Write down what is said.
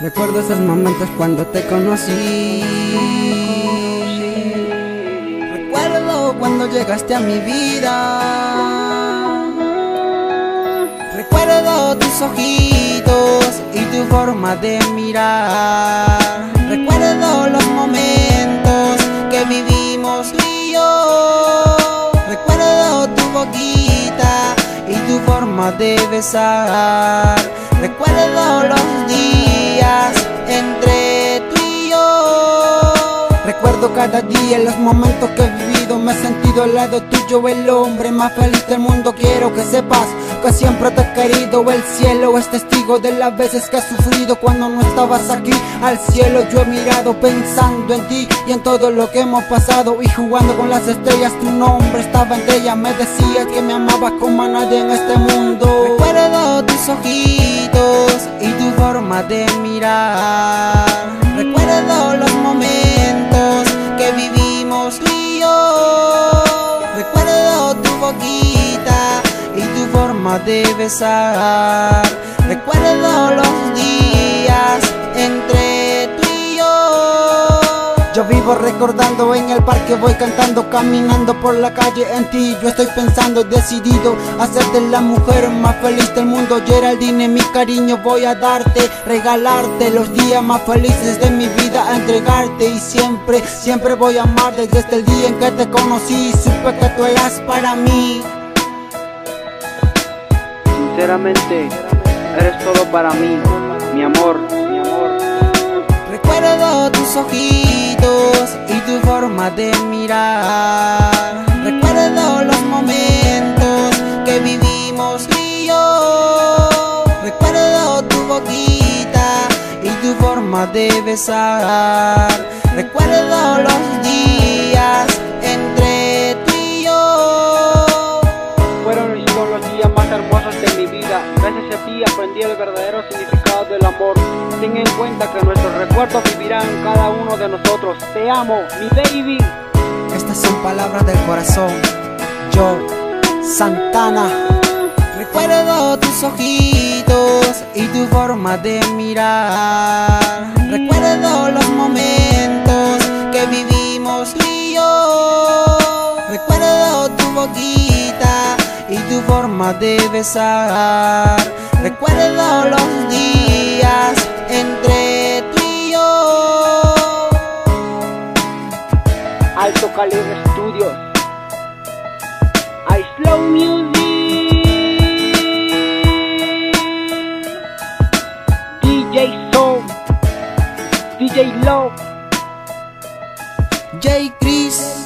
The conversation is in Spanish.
Recuerdo esos momentos cuando te conocí. Recuerdo cuando llegaste a mi vida. Recuerdo tus ojitos y tu forma de mirar. Recuerdo los momentos que vivimos tú y yo. Recuerdo tu boquita y tu forma de besar. Recuerdo los días entre tú y yo. Recuerdo cada día los momentos que he vivido. Me he sentido al lado tuyo, el hombre más feliz del mundo. Quiero que sepas que siempre te he querido. El cielo es testigo de las veces que has sufrido cuando no estabas aquí. Al cielo yo he mirado pensando en ti y en todo lo que hemos pasado. Y jugando con las estrellas, tu nombre estaba entre ellas. Me decías que me amabas como a nadie en este mundo. Recuerdo ojitos y tu forma de mirar. Recuerdo los momentos que vivimos tú y yo. Recuerdo tu boquita y tu forma de besar. Yo vivo recordando en el parque, voy cantando, caminando por la calle en ti. Yo estoy pensando, decidido hacerte la mujer más feliz del mundo. Geraldine, mi cariño voy a darte, regalarte los días más felices de mi vida, a entregarte y siempre, siempre voy a amarte desde el día en que te conocí. Supe que tú eras para mí. Sinceramente, eres todo para mí, mi amor, mi amor. Recuerdo tus ojitos y tu forma de mirar. Recuerdo los momentos que vivimos tú y yo. Recuerdo tu boquita y tu forma de besar. Recuerdo los días entre tú y yo. Fueron los días más hermosos mi vida. Gracias a ti aprendí el verdadero significado del amor. Ten en cuenta que nuestros recuerdos vivirán cada uno de nosotros. Te amo, mi baby. Estas son palabras del corazón. Yo, Santana. Recuerdo tus ojitos y tu forma de mirar. Recuerdo los momentos que vivimos tú y yo. Recuerdo tu boquita tu forma de besar. Recuerdo los días entre tú y yo. Alto Calibre Studios. I Slow Music. DJ Soul. DJ Love. J. Chris.